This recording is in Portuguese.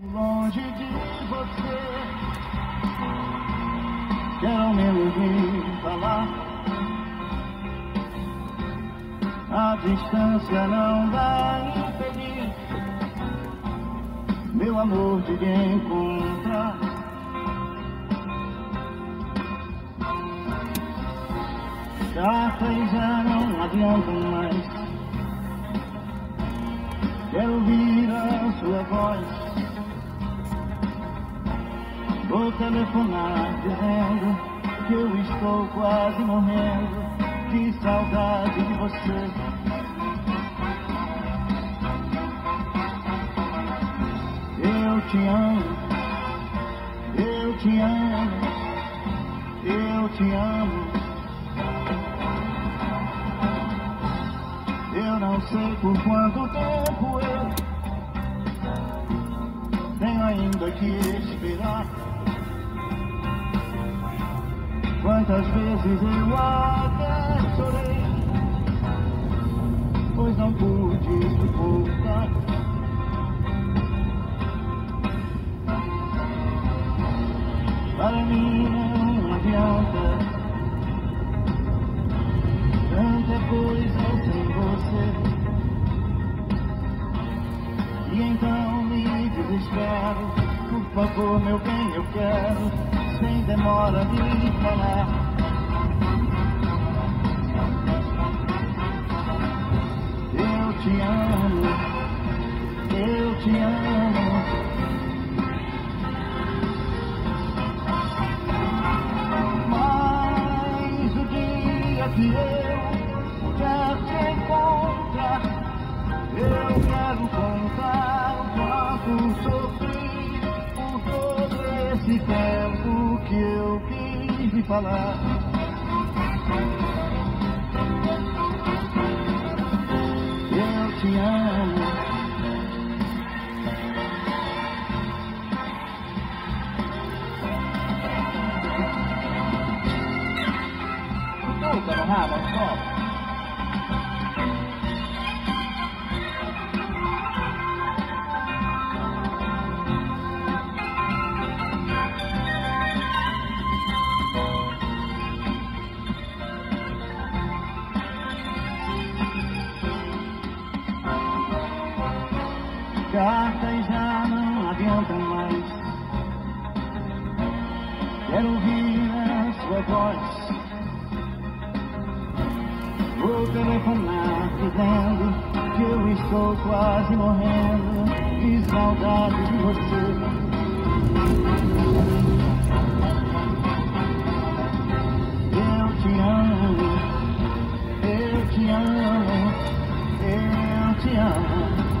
Longe de você, quero me falar. A distância não vai impedir meu amor de encontrar. Cartas já não adiantam mais. Quero ouvir a sua voz. Vou telefonar dizendo que eu estou quase morrendo de saudade de você. Eu te amo, eu te amo, eu te amo. Eu não sei por quanto tempo eu tenho ainda que esperar. Quantas vezes eu até chorei, pois não pude suportar. Para mim não adianta tanta coisa sem você. E então me desespero. Por favor, meu bem, eu quero, sem demora, me falar. Eu te amo, eu te amo. Mas o dia que eu puder te encontrar, eu quero contar o quanto sofri por todo esse tempo falar. Eu te amo. Não raba, só. Cartas já não adiantam mais. Quero ouvir a sua voz. Vou telefonar dizendo que eu estou quase morrendo de saudade de você. Eu te amo, eu te amo, eu te amo.